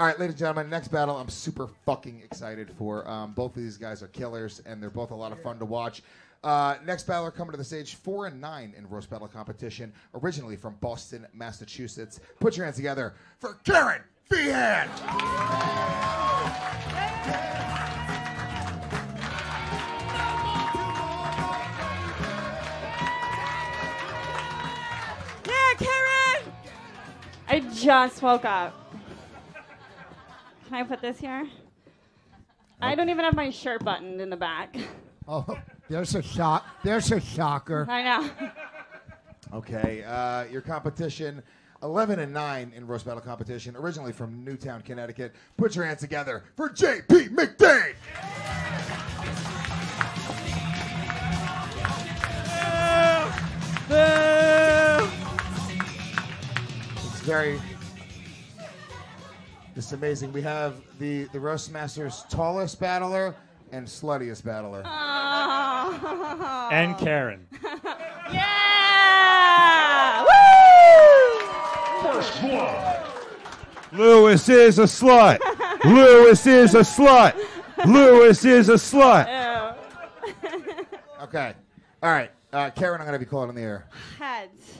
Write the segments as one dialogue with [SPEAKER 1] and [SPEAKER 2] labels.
[SPEAKER 1] All right, ladies and gentlemen, next battle I'm super fucking excited for. Um, both of these guys are killers, and they're both a lot of fun to watch. Uh, next battler coming to the stage, four and nine in roast battle competition, originally from Boston, Massachusetts. Put your hands together for Kerryn Feehan.
[SPEAKER 2] Yeah, Kerryn! I just woke up. Can I put this here? I don't even have my shirt buttoned in the back.
[SPEAKER 3] Oh, there's a shock. There's a shocker.
[SPEAKER 2] I know.
[SPEAKER 1] Okay, uh, your competition, 11 and 9 in roast battle competition, originally from Newtown, Connecticut. Put your hands together for JP McDade. It's very. It's amazing. We have the the roast master's tallest battler and sluttiest battler.
[SPEAKER 2] Oh.
[SPEAKER 4] And Kerryn.
[SPEAKER 2] Yeah! Woo!
[SPEAKER 5] Luis is a slut. Luis is a slut. Luis is a slut.
[SPEAKER 2] Ew.
[SPEAKER 1] Okay. All right. Uh, Kerryn, I'm going to be calling on the air.
[SPEAKER 2] Heads.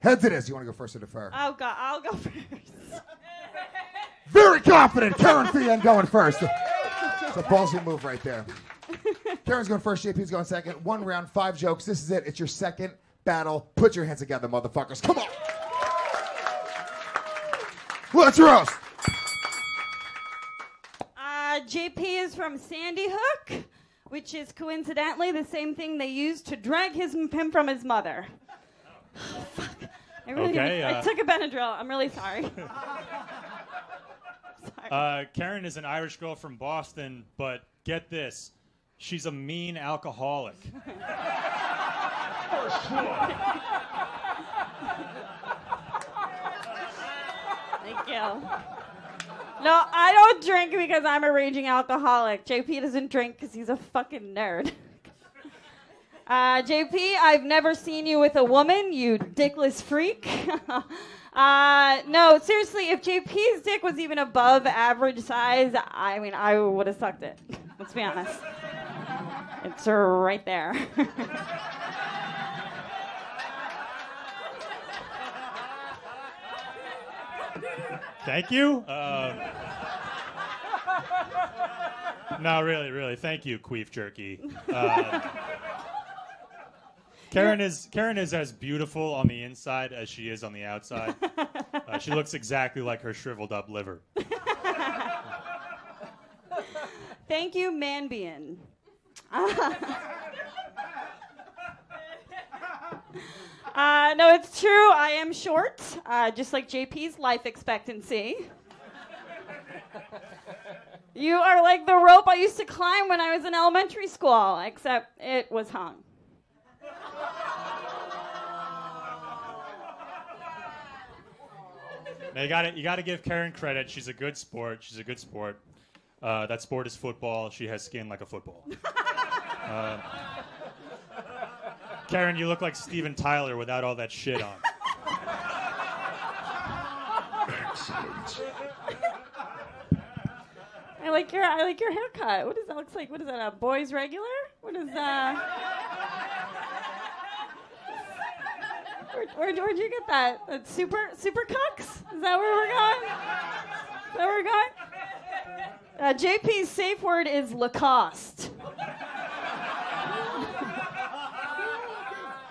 [SPEAKER 1] Heads it is. You want to go first or defer?
[SPEAKER 2] Oh god, I'll go first.
[SPEAKER 1] Very confident. Kerryn Feehan going first. It's a ballsy move right there. Kerryn's going first. JP's going second. One round, five jokes. This is it. It's your second battle. Put your hands together, motherfuckers. Come on. Let's roast.
[SPEAKER 2] Uh, JP is from Sandy Hook, which is coincidentally the same thing they used to drag his him from his mother. Fuck. I really
[SPEAKER 4] Okay,
[SPEAKER 2] I
[SPEAKER 4] uh,
[SPEAKER 2] took a Benadryl. I'm really sorry. sorry.
[SPEAKER 4] Uh, Kerryn is an Irish girl from Boston, but get this. She's a mean alcoholic.
[SPEAKER 2] Thank you. No, I don't drink because I'm a raging alcoholic. JP doesn't drink because he's a fucking nerd. Uh, JP, I've never seen you with a woman, you dickless freak. Uh, no, seriously, if JP's dick was even above average size, I mean, I would have sucked it. Let's be honest. It's right there.
[SPEAKER 4] Thank you. Uh, no, really, really. Thank you, Queef Jerky. Uh, Kerryn is Kerryn is as beautiful on the inside as she is on the outside. Uh, she looks exactly like her shriveled up liver.
[SPEAKER 2] Thank you, Manbian. Uh, no, it's true. I am short, uh, just like JP's life expectancy. you are like the rope I used to climb when I was in elementary school, except it was hung.
[SPEAKER 4] Now you got to you got to give Kerryn credit. She's a good sport. She's a good sport. Uh, that sport is football. She has skin like a football. Uh, Kerryn, you look like Steven Tyler without all that shit on. Excellent.
[SPEAKER 2] I like your I like your haircut. What does that look like? What is that? A boy's regular? What is that? Where, where, where'd you get that? That's super super cucks? Is that where we're going? Is that where we're going? Uh, JP's safe word is Lacoste.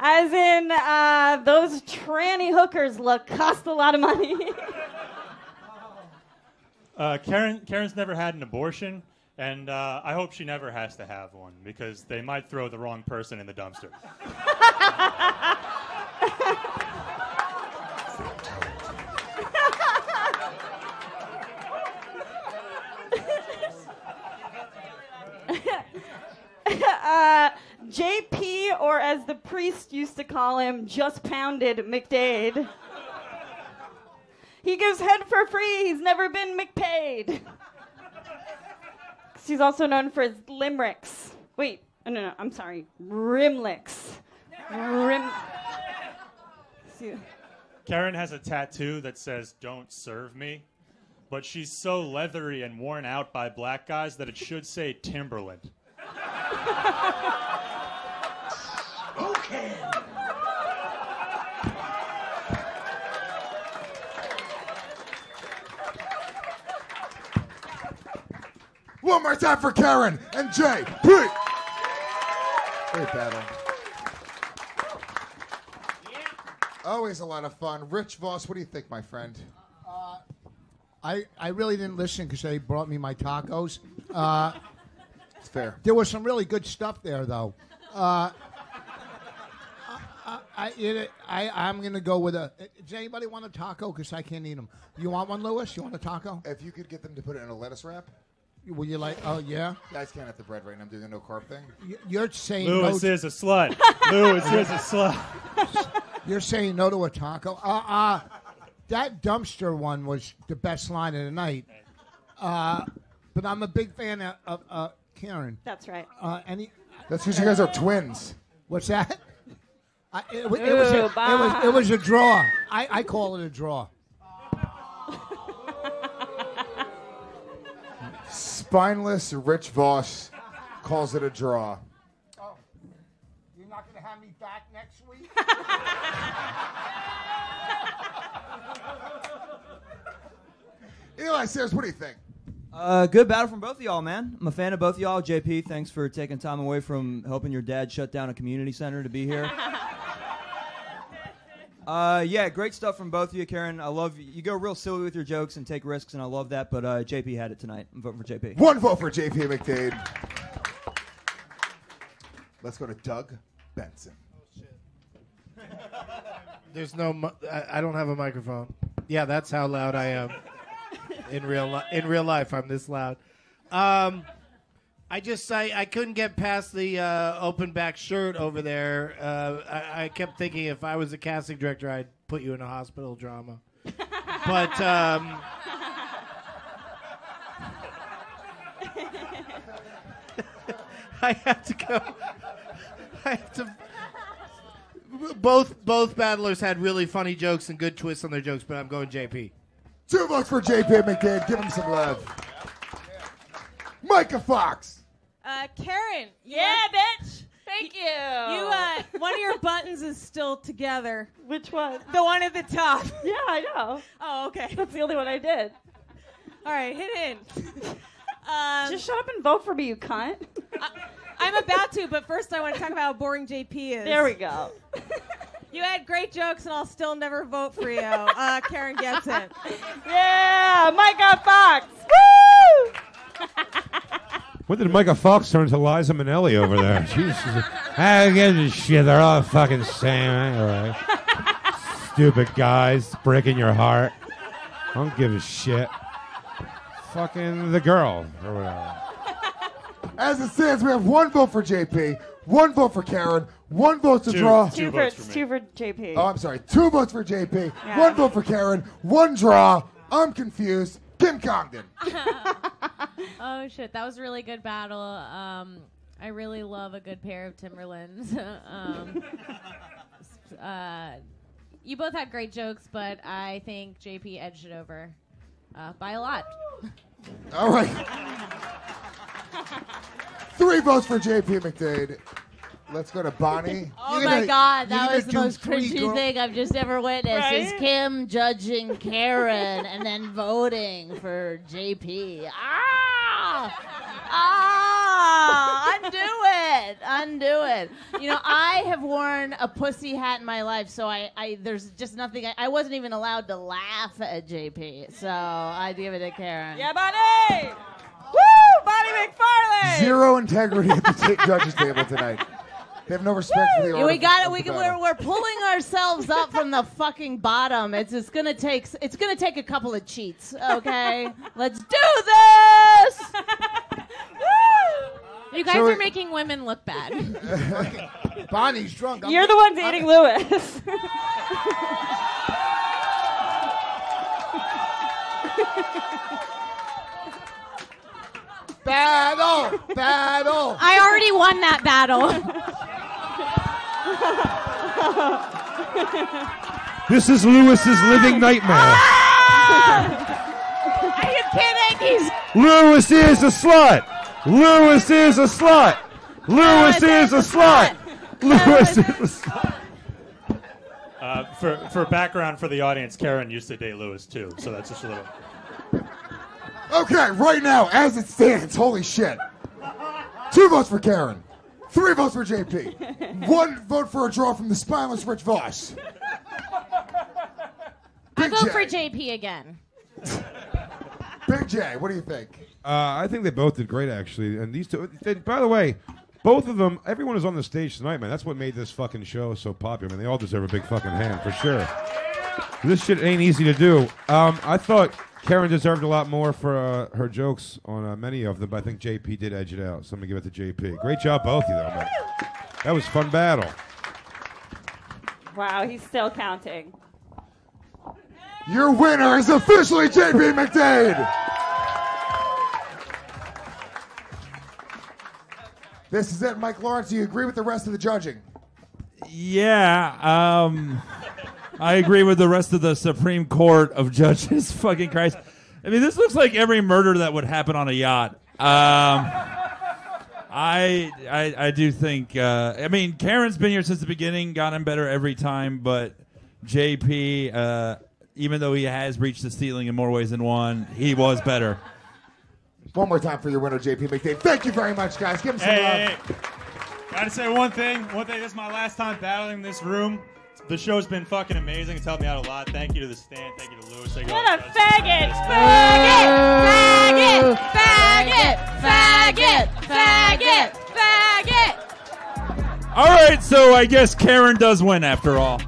[SPEAKER 2] As in, uh, those tranny hookers Lacoste a lot of money.
[SPEAKER 4] Uh, Kerryn, Kerryn's never had an abortion, and uh, I hope she never has to have one because they might throw the wrong person in the dumpster.
[SPEAKER 2] uh, JP, or as the priest used to call him, just pounded McDade. He gives head for free. He's never been McPaid. He's also known for his limericks. Wait, no, no, no I'm sorry. Rimlicks. Rim. See-
[SPEAKER 4] Kerryn has a tattoo that says "Don't serve me," but she's so leathery and worn out by black guys that it should say Timberland. Okay!
[SPEAKER 1] One more time for Kerryn and Jay. Great battle. Always a lot of fun. Rich Vos, what do you think, my friend?
[SPEAKER 3] I, I really didn't listen because they brought me my tacos. Uh,
[SPEAKER 1] It's fair.
[SPEAKER 3] there was some really good stuff there, though. Uh, I, I, it, I, I'm going to go with a. Does anybody want a taco? Because I can't eat them. You want one, Luis? You want a taco?
[SPEAKER 1] If you could get them to put it in a lettuce wrap.
[SPEAKER 3] Will you like? Oh yeah.
[SPEAKER 1] Guys can't have the bread right now. I'm doing a no carb thing.
[SPEAKER 3] You- You're saying
[SPEAKER 4] Luis
[SPEAKER 3] no.
[SPEAKER 4] is a slut. Luis is a slut.
[SPEAKER 3] You're saying no to a taco. Uh, uh, that dumpster one was the best line of the night. Uh, but I'm a big fan of, of uh, Kerryn.
[SPEAKER 2] That's right.
[SPEAKER 3] Uh, any,
[SPEAKER 1] That's because you guys are twins.
[SPEAKER 3] what's that? I, it, wa- it was a,
[SPEAKER 2] Ooh,
[SPEAKER 3] it was it was a draw. I, I call it a draw.
[SPEAKER 1] Spineless Rich Vos calls it a draw. Eli Sairs, what do you think?
[SPEAKER 6] Uh, good battle from both of y'all, man. I'm a fan of both of y'all. JP, thanks for taking time away from helping your dad shut down a community center to be here. uh, yeah, great stuff from both of you, Kerryn. I love you. You go real silly with your jokes and take risks, and I love that. But uh, JP had it tonight. I'm voting for JP.
[SPEAKER 1] One vote for JP McDade. Let's go to Doug Benson.
[SPEAKER 7] There's no. mi- I, I don't have a microphone. Yeah, that's how loud I am. In real li- in real life, I'm this loud. Um, I just I, I couldn't get past the uh, open back shirt over there. Uh, I, I kept thinking if I was a casting director, I'd put you in a hospital drama. But um, I have to go. I have to both both battlers had really funny jokes and good twists on their jokes, but I'm going JP.
[SPEAKER 1] Two votes for JP McDade. Give him some love. Myka Fox.
[SPEAKER 8] Uh, Kerryn. you
[SPEAKER 2] Yeah, bitch. Thank you.
[SPEAKER 8] You, uh, one of your buttons is still together.
[SPEAKER 2] Which one?
[SPEAKER 8] The one at the top.
[SPEAKER 2] Yeah, I know.
[SPEAKER 8] Oh, okay.
[SPEAKER 2] That's the only one I did.
[SPEAKER 8] All right, hit in. Um,
[SPEAKER 2] Just shut up and vote for me, you cunt.
[SPEAKER 8] I'm about to, but first I want to talk about how boring JP is.
[SPEAKER 2] There we go.
[SPEAKER 8] You had great jokes, and I'll still never vote for you. Uh, Kerryn gets it.
[SPEAKER 2] Yeah, Myka Fox. Woo!
[SPEAKER 5] When did Myka Fox turn to Liza Minnelli over there? Jesus. I get this shit. They're all fucking same. Anyway. Stupid guys breaking your heart. I don't give a shit. Fucking the girl or whatever.
[SPEAKER 1] As it stands, we have one vote for JP, one vote for Kerryn, one vote to
[SPEAKER 4] Two.
[SPEAKER 1] draw.
[SPEAKER 4] Two
[SPEAKER 2] Two for,
[SPEAKER 4] votes for me.
[SPEAKER 2] two for JP.
[SPEAKER 1] Oh, I'm sorry. Two votes for JP,
[SPEAKER 2] Yeah.
[SPEAKER 1] one vote for Kerryn, one draw. I'm confused. Kim Congdon.
[SPEAKER 9] Oh shit, that was a really good battle. Um, I really love a good pair of Timberlands. um, s- uh, you both had great jokes, but I think JP edged it over uh, by a lot.
[SPEAKER 1] All right. Three votes for JP McDade. Let's go to Bonnie.
[SPEAKER 9] Oh
[SPEAKER 3] You're
[SPEAKER 9] my
[SPEAKER 3] gonna-
[SPEAKER 9] god,
[SPEAKER 3] you're
[SPEAKER 9] that
[SPEAKER 3] gonna
[SPEAKER 9] was the
[SPEAKER 3] do
[SPEAKER 9] most
[SPEAKER 3] three
[SPEAKER 9] cringy
[SPEAKER 3] girl-
[SPEAKER 9] thing I've just ever witnessed. Is
[SPEAKER 2] Right?
[SPEAKER 9] Kim judging Kerryn and then voting for JP. Ah! Ah! Undo it! Undo it. You know, I have worn a pussy hat in my life, so I, I there's just nothing. I, I wasn't even allowed to laugh at JP, so I'd give it to Kerryn.
[SPEAKER 2] Yeah, Bonnie. Woo! McFarlane.
[SPEAKER 1] Zero integrity at the ta- judges table tonight. They have no respect for the
[SPEAKER 9] Yeah,
[SPEAKER 1] art
[SPEAKER 9] we got it. We
[SPEAKER 1] the
[SPEAKER 9] we're, we're pulling ourselves up from the fucking bottom. It's it's gonna take it's gonna take a couple of cheats. Okay, let's do this. You guys
[SPEAKER 1] So
[SPEAKER 9] are
[SPEAKER 1] it-
[SPEAKER 9] making women look bad.
[SPEAKER 3] Bonnie's drunk. I'm-
[SPEAKER 2] You're the one dating Luis.
[SPEAKER 3] Battle! Battle!
[SPEAKER 9] I already won that battle.
[SPEAKER 5] This is Luis's living nightmare.
[SPEAKER 9] I Nikki's.
[SPEAKER 5] Luis is a slut. Luis is a slut. Luis is a slut. Luis is a slut.
[SPEAKER 4] Uh, for for background for the audience, Kerryn used to date Luis too, so that's just a little.
[SPEAKER 1] Okay, right now, as it stands, holy shit. Two votes for Kerryn. Three votes for JP. One vote for a draw from the spineless Rich Vos.
[SPEAKER 9] I
[SPEAKER 1] Big
[SPEAKER 9] vote
[SPEAKER 1] J.
[SPEAKER 9] for JP again.
[SPEAKER 1] Big Jay, what do you think?
[SPEAKER 5] Uh, I think they both did great, actually. And these two, they, by the way, both of them, everyone is on the stage tonight, man. That's what made this fucking show so popular. I mean, they all deserve a big fucking hand, for sure. This shit ain't easy to do. Um, I thought Kerryn deserved a lot more for uh, her jokes on uh, many of them, but I think JP did edge it out. So I'm going to give it to JP. Great job, both of you, though, man. That was a fun battle.
[SPEAKER 2] Wow, he's still counting.
[SPEAKER 1] Your winner is officially JP McDade. This is it, Mike Lawrence. Do you agree with the rest of the judging?
[SPEAKER 10] Yeah, um, I agree with the rest of the Supreme Court of judges. Fucking Christ! I mean, this looks like every murder that would happen on a yacht. Um, I, I, I do think. Uh, I mean, Kerryn's been here since the beginning, gotten better every time. But JP, uh, even though he has reached the ceiling in more ways than one, he was better.
[SPEAKER 1] One more time for your winner, JP McDade. Thank you very much, guys. Give him some
[SPEAKER 4] Hey,
[SPEAKER 1] love.
[SPEAKER 4] hey, hey. gotta say one thing. One thing. This is my last time battling this room. The show's been fucking amazing. It's helped me out a lot. Thank you to the stand. Thank you to Luis. Thank you to all
[SPEAKER 2] What a
[SPEAKER 4] judges.
[SPEAKER 2] faggot!
[SPEAKER 9] Faggot! Faggot! Faggot! Faggot! Faggot!
[SPEAKER 10] All right, so I guess Kerryn does win after all.